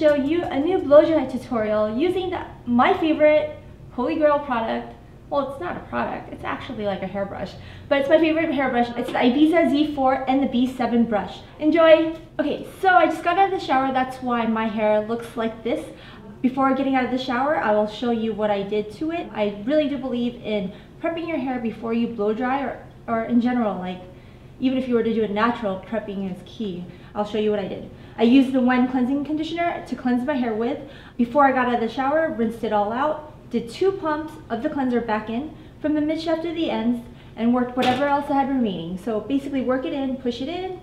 show you a new blow dry tutorial using the, my favorite Holy Grail product. Well, it's not a product, it's actually like a hairbrush, but it's my favorite hairbrush. It's the Ibiza Z4 and the B7 brush. Enjoy! Okay, so I just got out of the shower, that's why my hair looks like this. Before getting out of the shower, I will show you what I did to it. I really do believe in prepping your hair before you blow dry or, or in general, like even if you were to do it natural, prepping is key. I'll show you what I did. I used the Wen cleansing conditioner to cleanse my hair with. Before I got out of the shower, rinsed it all out, did two pumps of the cleanser back in from the mid shaft to the ends, and worked whatever else I had remaining. So basically work it in, push it in,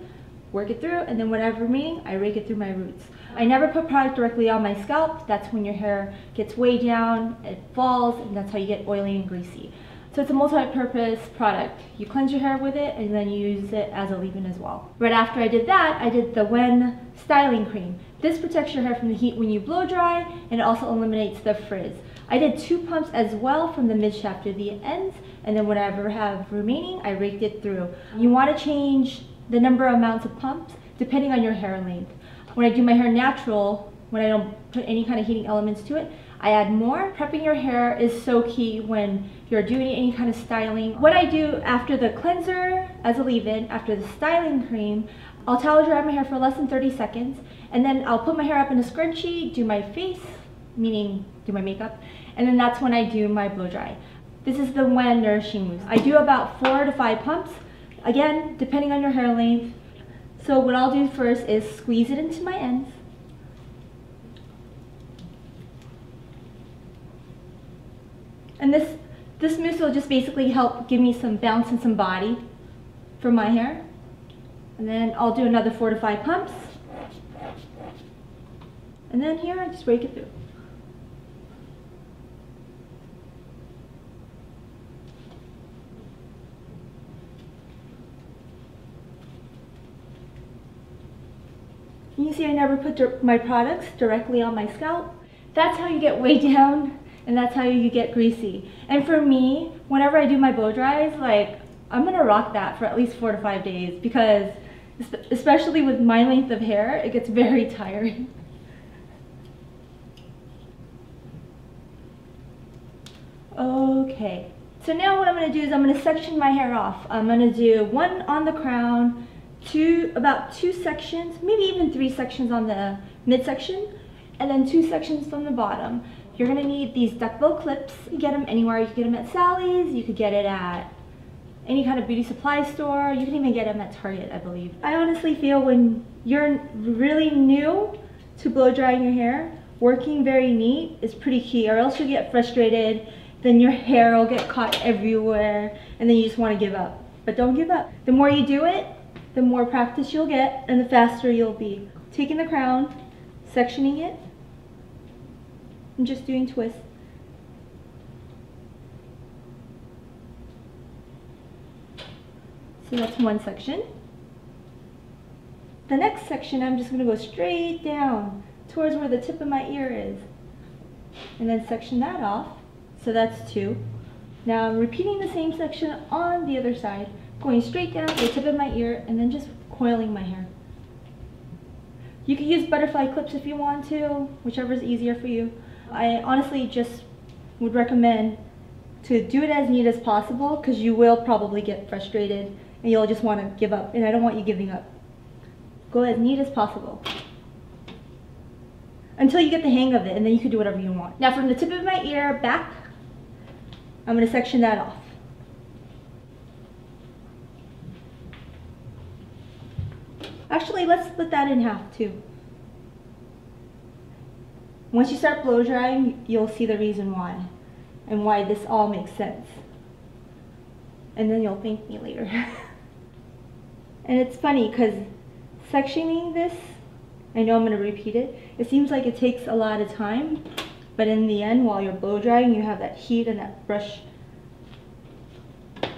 work it through, and then whatever remaining, I rake it through my roots. I never put product directly on my scalp. That's when your hair gets way down, it falls, and that's how you get oily and greasy. So it's a multi-purpose product. You cleanse your hair with it and then you use it as a leave-in as well. Right after I did that, I did the Wen styling cream. This protects your hair from the heat when you blow dry and it also eliminates the frizz. I did two pumps as well from the mid shaft to the ends and then whatever I have remaining, I raked it through. You mm. want to change the number of amounts of pumps depending on your hair length. When I do my hair natural, when I don't put any kind of heating elements to it, I add more. Prepping your hair is so key when you're doing any kind of styling. What I do after the cleanser as a leave-in, after the styling cream, I'll towel dry my hair for less than 30 seconds, and then I'll put my hair up in a scrunchie, do my face, meaning do my makeup, and then that's when I do my blow dry. This is the Wen Nourishing Mousse. I do about four to five pumps, again, depending on your hair length. So what I'll do first is squeeze it into my ends, And this, this mousse will just basically help give me some bounce and some body for my hair. And then I'll do another four to five pumps. And then here I just rake it through. You see I never put my products directly on my scalp. That's how you get way down and that's how you get greasy. And for me, whenever I do my blow dries, like I'm gonna rock that for at least four to five days because especially with my length of hair, it gets very tiring. Okay, so now what I'm gonna do is I'm gonna section my hair off. I'm gonna do one on the crown, two, about two sections, maybe even three sections on the midsection, and then two sections from the bottom. You're gonna need these duckbill clips. You get them anywhere. You can get them at Sally's, you could get it at any kind of beauty supply store. You can even get them at Target, I believe. I honestly feel when you're really new to blow drying your hair, working very neat is pretty key or else you'll get frustrated, then your hair will get caught everywhere and then you just wanna give up. But don't give up. The more you do it, the more practice you'll get and the faster you'll be. Taking the crown, sectioning it, I'm just doing twists. So that's one section. The next section, I'm just going to go straight down towards where the tip of my ear is. And then section that off. So that's two. Now I'm repeating the same section on the other side, going straight down to the tip of my ear and then just coiling my hair. You can use butterfly clips if you want to, whichever is easier for you. I honestly just would recommend to do it as neat as possible because you will probably get frustrated and you'll just want to give up and I don't want you giving up. Go as neat as possible until you get the hang of it and then you can do whatever you want. Now from the tip of my ear back, I'm going to section that off. Actually, let's split that in half too. Once you start blow drying, you'll see the reason why and why this all makes sense. And then you'll thank me later. and it's funny because sectioning this, I know I'm going to repeat it, it seems like it takes a lot of time, but in the end, while you're blow drying, you have that heat and that brush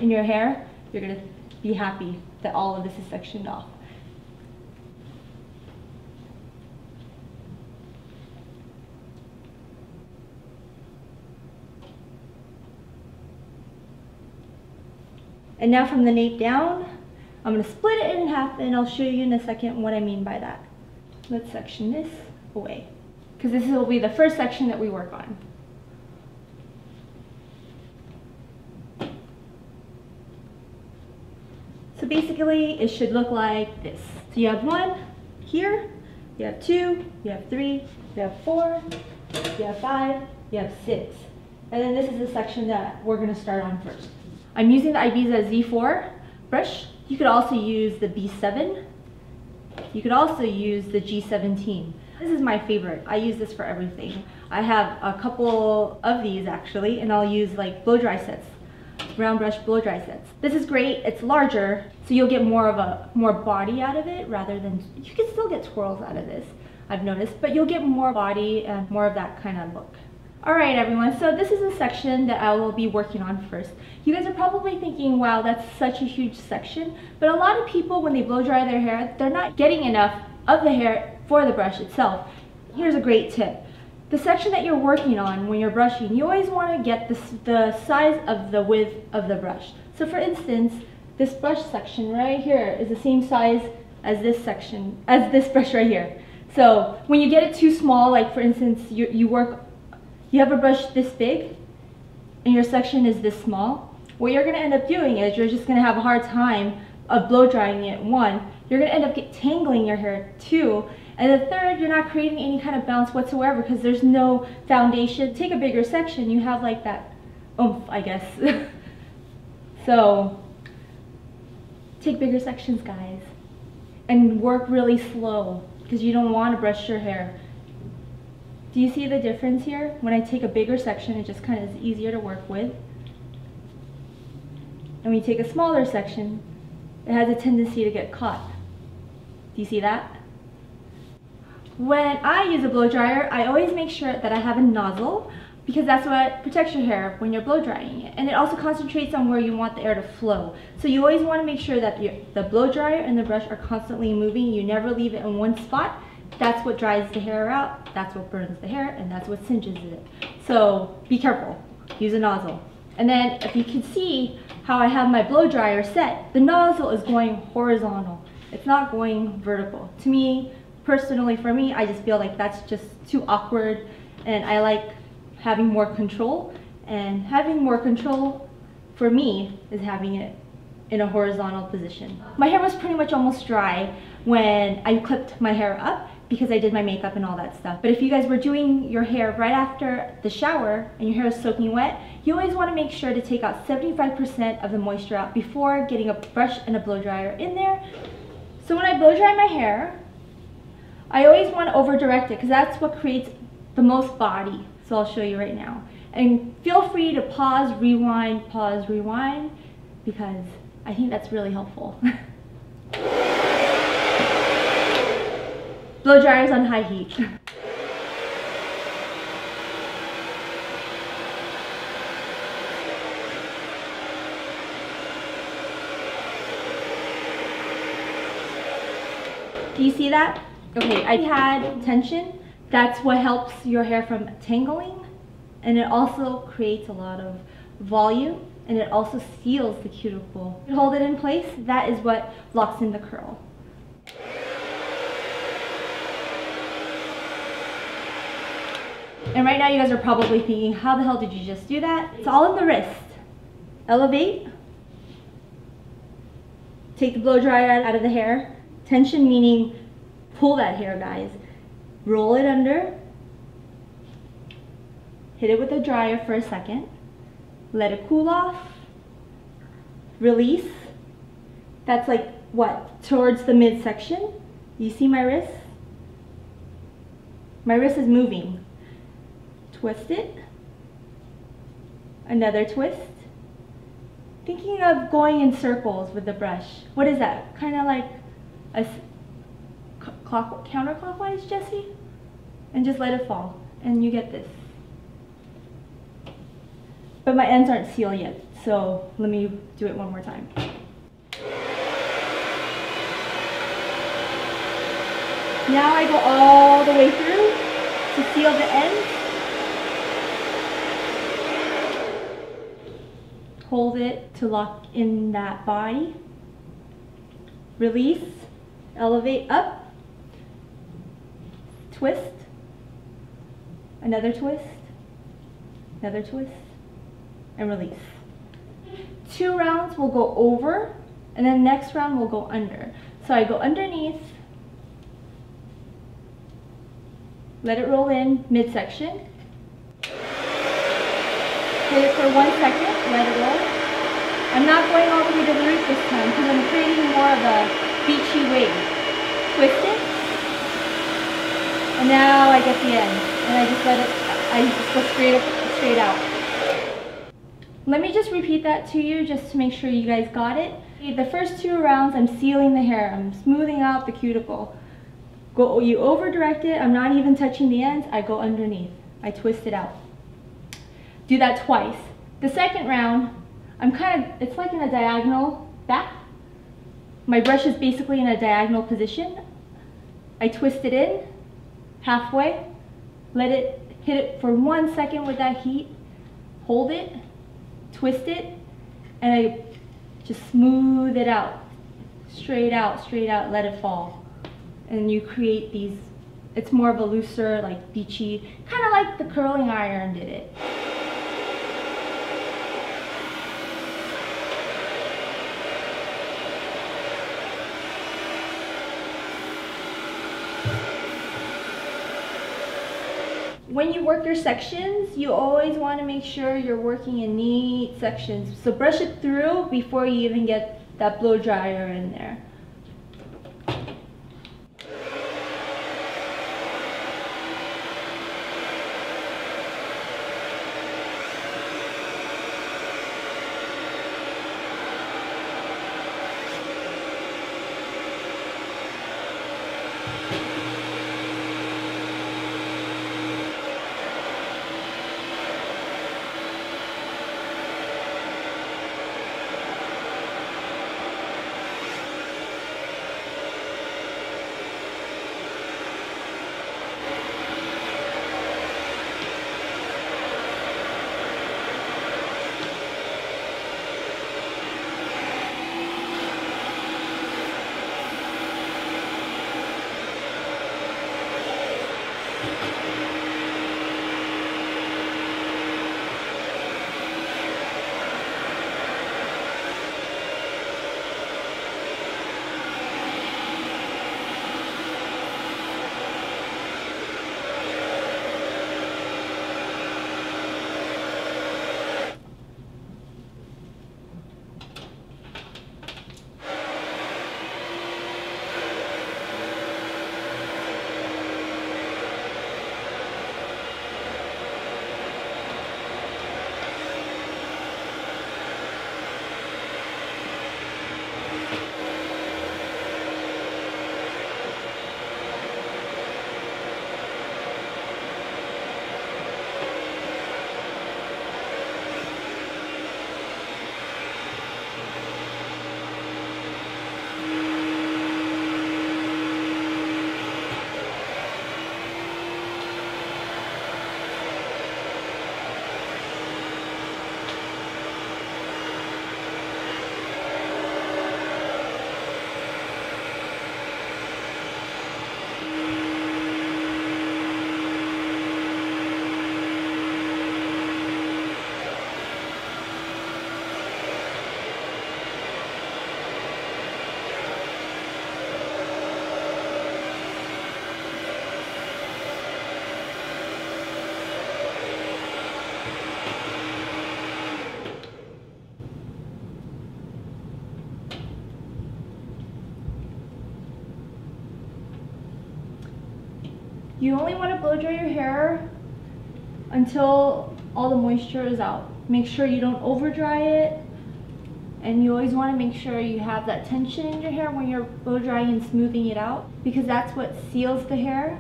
in your hair, you're going to be happy that all of this is sectioned off. And now from the nape down, I'm going to split it in half and I'll show you in a second what I mean by that. Let's section this away. because this will be the first section that we work on. So basically, it should look like this. So you have one here, you have two, you have three, you have four, you have five, you have six. And then this is the section that we're gonna start on first. I'm using the Ibiza Z4 brush. You could also use the B7. You could also use the G17. This is my favorite. I use this for everything. I have a couple of these actually, and I'll use like blow dry sets, round brush blow dry sets. This is great. It's larger, so you'll get more of a more body out of it rather than you can still get twirls out of this. I've noticed, but you'll get more body and more of that kind of look. All right, everyone, so this is a section that I will be working on first. You guys are probably thinking, wow, that's such a huge section, but a lot of people, when they blow dry their hair, they're not getting enough of the hair for the brush itself. Here's a great tip. The section that you're working on when you're brushing, you always want to get the, the size of the width of the brush. So for instance, this brush section right here is the same size as this section, as this brush right here. So when you get it too small, like for instance, you, you work you have a brush this big and your section is this small, what you're going to end up doing is you're just going to have a hard time of blow drying it, one. You're going to end up get tangling your hair, two. And the third, you're not creating any kind of bounce whatsoever because there's no foundation. Take a bigger section, you have like that oomph, I guess. so, take bigger sections, guys. And work really slow because you don't want to brush your hair do you see the difference here? When I take a bigger section, it just kind of is easier to work with. And when you take a smaller section, it has a tendency to get caught. Do you see that? When I use a blow dryer, I always make sure that I have a nozzle because that's what protects your hair when you're blow drying it. And it also concentrates on where you want the air to flow. So you always want to make sure that the blow dryer and the brush are constantly moving. You never leave it in one spot that's what dries the hair out, that's what burns the hair, and that's what singes it. So be careful, use a nozzle. And then if you can see how I have my blow dryer set, the nozzle is going horizontal. It's not going vertical. To me, personally for me, I just feel like that's just too awkward and I like having more control. And having more control for me is having it in a horizontal position. My hair was pretty much almost dry when I clipped my hair up because I did my makeup and all that stuff. But if you guys were doing your hair right after the shower and your hair is soaking wet, you always want to make sure to take out 75% of the moisture out before getting a brush and a blow dryer in there. So when I blow dry my hair, I always want to over direct it because that's what creates the most body. So I'll show you right now. And feel free to pause, rewind, pause, rewind because I think that's really helpful. Blow dryers on high heat. Do you see that? Okay, I had tension. That's what helps your hair from tangling. And it also creates a lot of volume and it also seals the cuticle. Hold it in place, that is what locks in the curl. And right now you guys are probably thinking, how the hell did you just do that? It's all in the wrist. Elevate. Take the blow dryer out of the hair. Tension meaning pull that hair, guys. Roll it under. Hit it with a dryer for a second. Let it cool off. Release. That's like what? Towards the midsection. You see my wrist? My wrist is moving twist it, another twist. Thinking of going in circles with the brush. What is that? Kind of like a clock, counterclockwise, Jesse? And just let it fall, and you get this. But my ends aren't sealed yet, so let me do it one more time. Now I go all the way through to seal the ends. Hold it to lock in that body. Release, elevate up, twist, another twist, another twist, and release. Two rounds will go over, and then next round will go under. So I go underneath, let it roll in midsection, hit it for one second, let it roll. I'm not going all the way to the root this time because I'm creating more of a beachy wave. Twist it, and now I get the end, and I just let it, I just go straight up, straight out. Let me just repeat that to you just to make sure you guys got it. The first two rounds, I'm sealing the hair. I'm smoothing out the cuticle. Go, you over direct it. I'm not even touching the ends. I go underneath. I twist it out. Do that twice. The second round, I'm kind of, it's like in a diagonal back. My brush is basically in a diagonal position. I twist it in halfway, let it hit it for one second with that heat, hold it, twist it, and I just smooth it out, straight out, straight out, let it fall. And you create these, it's more of a looser, like beachy, kind of like the curling iron did it. When you work your sections, you always want to make sure you're working in neat sections. So brush it through before you even get that blow dryer in there. You only want to blow dry your hair until all the moisture is out. Make sure you don't over dry it. And you always want to make sure you have that tension in your hair when you're blow drying and smoothing it out because that's what seals the hair.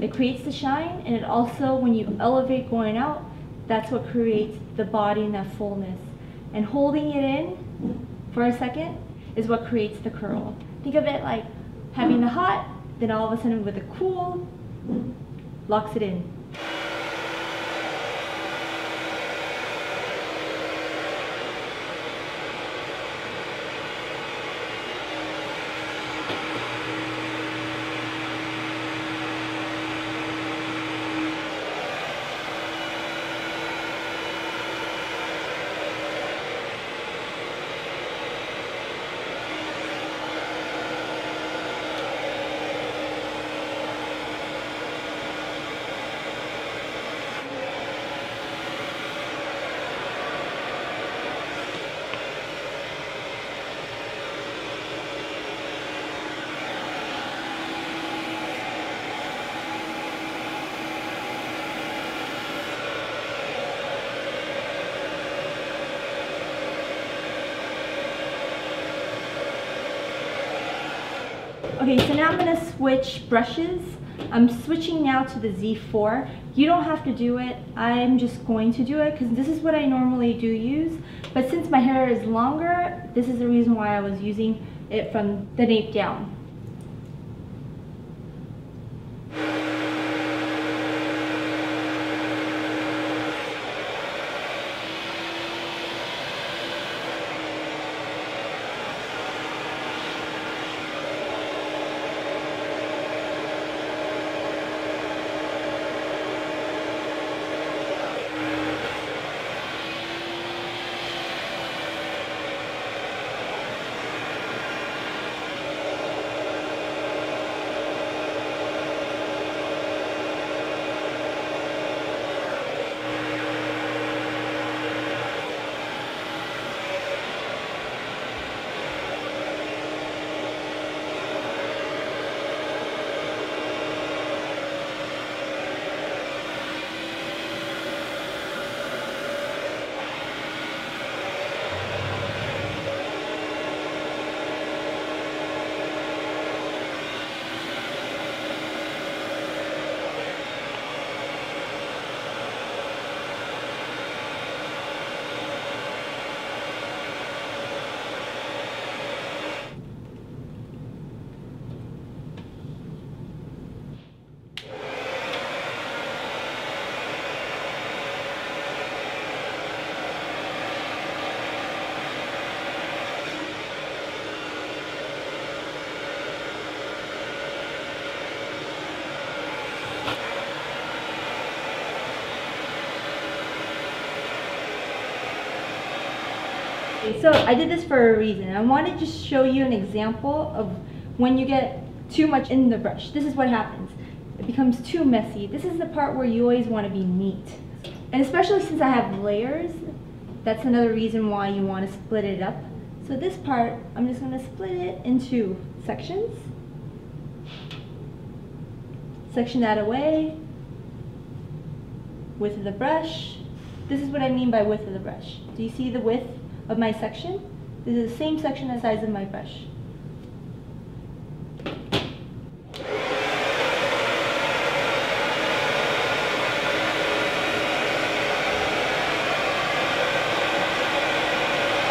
It creates the shine and it also, when you elevate going out, that's what creates the body and that fullness. And holding it in for a second is what creates the curl. Think of it like having the hot, then all of a sudden with the cool, locks it in. Okay, so now I'm gonna switch brushes. I'm switching now to the Z4. You don't have to do it. I'm just going to do it because this is what I normally do use. But since my hair is longer, this is the reason why I was using it from the nape down. So I did this for a reason. I want to just show you an example of when you get too much in the brush. This is what happens. It becomes too messy. This is the part where you always want to be neat. And especially since I have layers, that's another reason why you want to split it up. So this part, I'm just going to split it into sections. Section that away. Width of the brush. This is what I mean by width of the brush. Do you see the width? Of my section. This is the same section as size of my brush.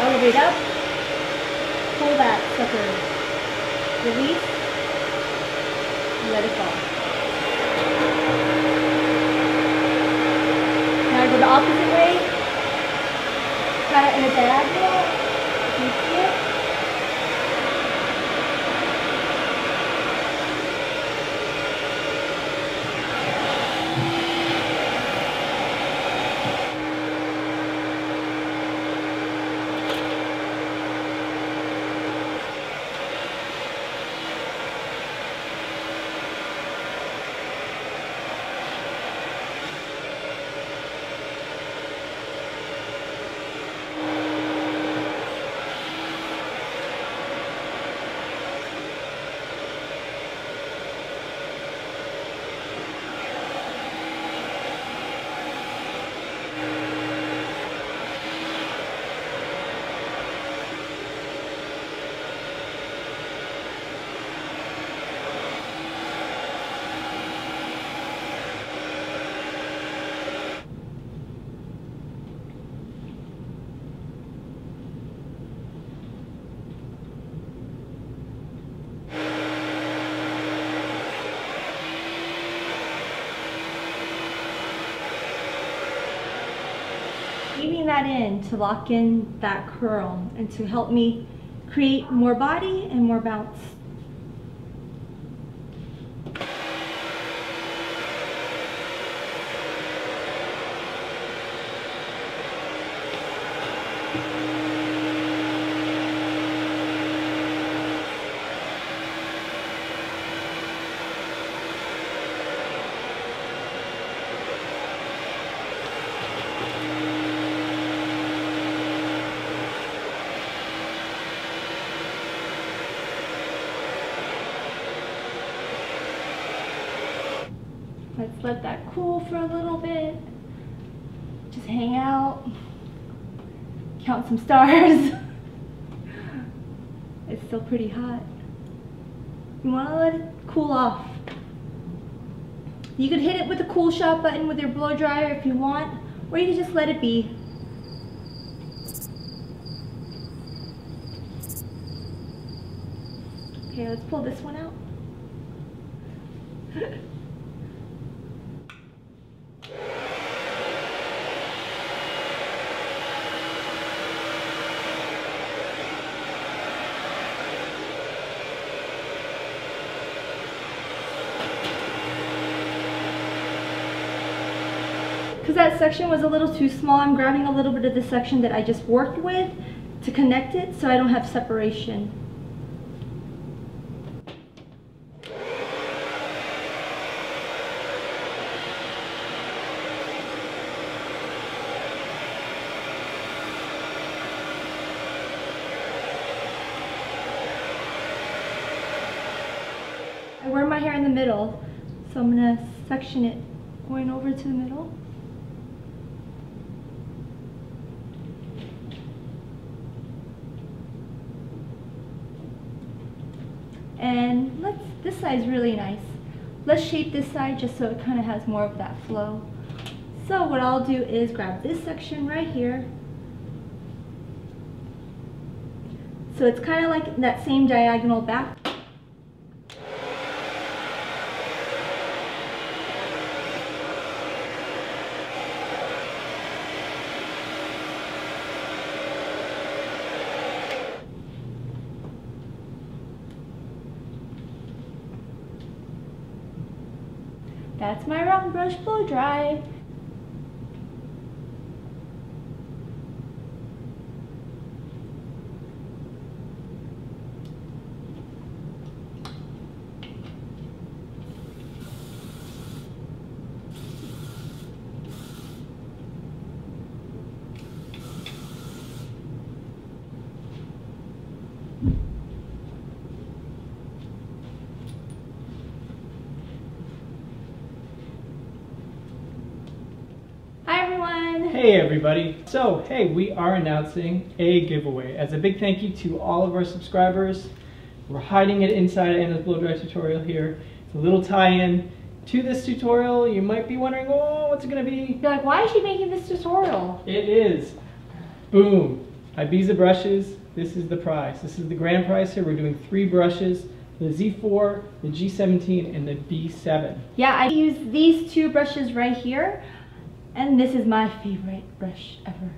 Elevate up, pull that sucker, release, let it fall. Now I go the opposite way, cut in a diagonal. Do you see it? weaving that in to lock in that curl and to help me create more body and more bounce. Let's cool for a little bit. Just hang out, count some stars. it's still pretty hot. You want to let it cool off. You could hit it with the cool shot button with your blow dryer if you want, or you can just let it be. Okay, let's pull this one out. Because that section was a little too small, I'm grabbing a little bit of the section that I just worked with to connect it so I don't have separation. I wear my hair in the middle, so I'm gonna section it going over to the middle. And let's, this side's really nice. Let's shape this side just so it kind of has more of that flow. So what I'll do is grab this section right here. So it's kind of like that same diagonal back. That's my round brush blow dry. Hi everyone. Hey everybody. So, hey, we are announcing a giveaway. As a big thank you to all of our subscribers. We're hiding it inside Anna's blow dry tutorial here. It's a little tie-in to this tutorial. You might be wondering, oh, what's it gonna be? You're like, why is she making this tutorial? It is, boom, Ibiza brushes. This is the prize. This is the grand prize here. We're doing three brushes, the Z4, the G17, and the B7. Yeah, I use these two brushes right here, and this is my favorite brush ever.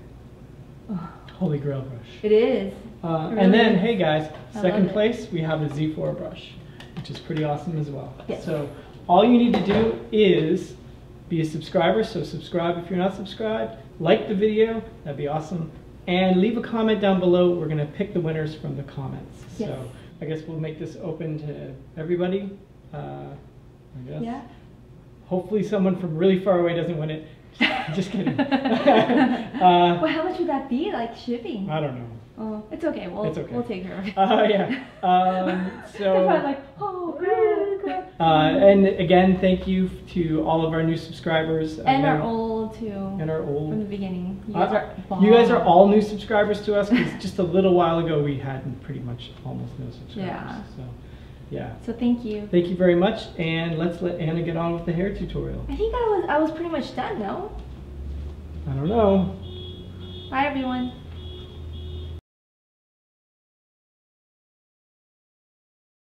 Oh, Holy grail brush. it is. Uh, It and then, is. hey guys, I second place, we have a Z4 brush, which is pretty awesome as well. Yes. So all you need to do is be a subscriber. So subscribe if you're not subscribed. Like the video, that'd be awesome. And leave a comment down below. We're gonna pick the winners from the comments. Yes. So I guess we'll make this open to everybody. Uh, I guess. Yeah. Hopefully someone from really far away doesn't win it. Just kidding. uh, well, how much would that be, like shipping? I don't know. Oh, it's okay. We'll It's okay. we'll take care of it. Oh yeah. Um, so, like, oh, crap, uh, and again, thank you to all of our new subscribers. And our old too. And our old from the beginning. You Uh, guys are. you guys are all new subscribers to us because just a little while ago we had pretty much almost no subscribers. Yeah. So, yeah. So thank you. Thank you very much, and let's let Anna get on with the hair tutorial. I think I was I was pretty much done. though. I don't know. Bye everyone.